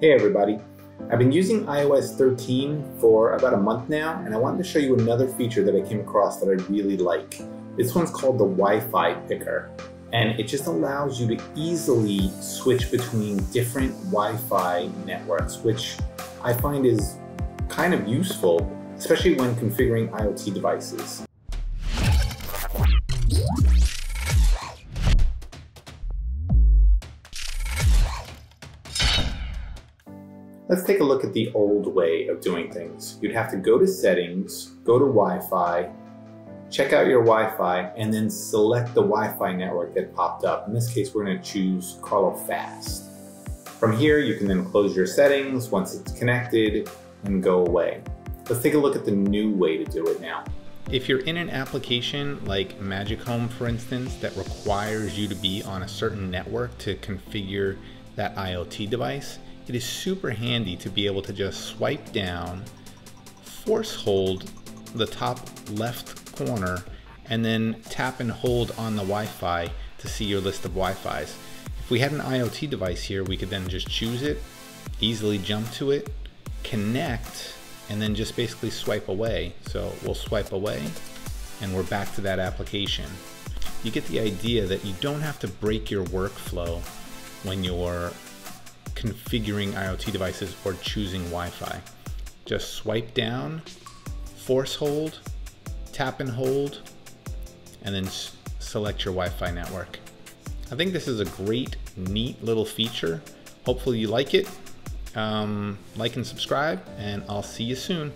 Hey everybody. I've been using iOS 13 for about a month now, and I wanted to show you another feature that I came across that I really like. This one's called the Wi-Fi Picker, and it just allows you to easily switch between different Wi-Fi networks, which I find is kind of useful, especially when configuring IoT devices. Let's take a look at the old way of doing things. You'd have to go to settings, go to Wi-Fi, check out your Wi-Fi, and then select the Wi-Fi network that popped up. In this case, we're gonna choose Carlo Fast. From here, you can then close your settings once it's connected and go away. Let's take a look at the new way to do it now. If you're in an application like Magic Home, for instance, that requires you to be on a certain network to configure that IoT device, it is super handy to be able to just swipe down, force hold the top left corner, and then tap and hold on the Wi-Fi to see your list of Wi-Fis. If we had an IoT device here, we could then just choose it, easily jump to it, connect, and then just basically swipe away. So we'll swipe away and we're back to that application. You get the idea that you don't have to break your workflow when you're configuring IoT devices or choosing Wi-Fi. Just swipe down, force hold, tap and hold, and then select your Wi-Fi network. I think this is a great, neat little feature. Hopefully you like it. Um, like and subscribe, and I'll see you soon.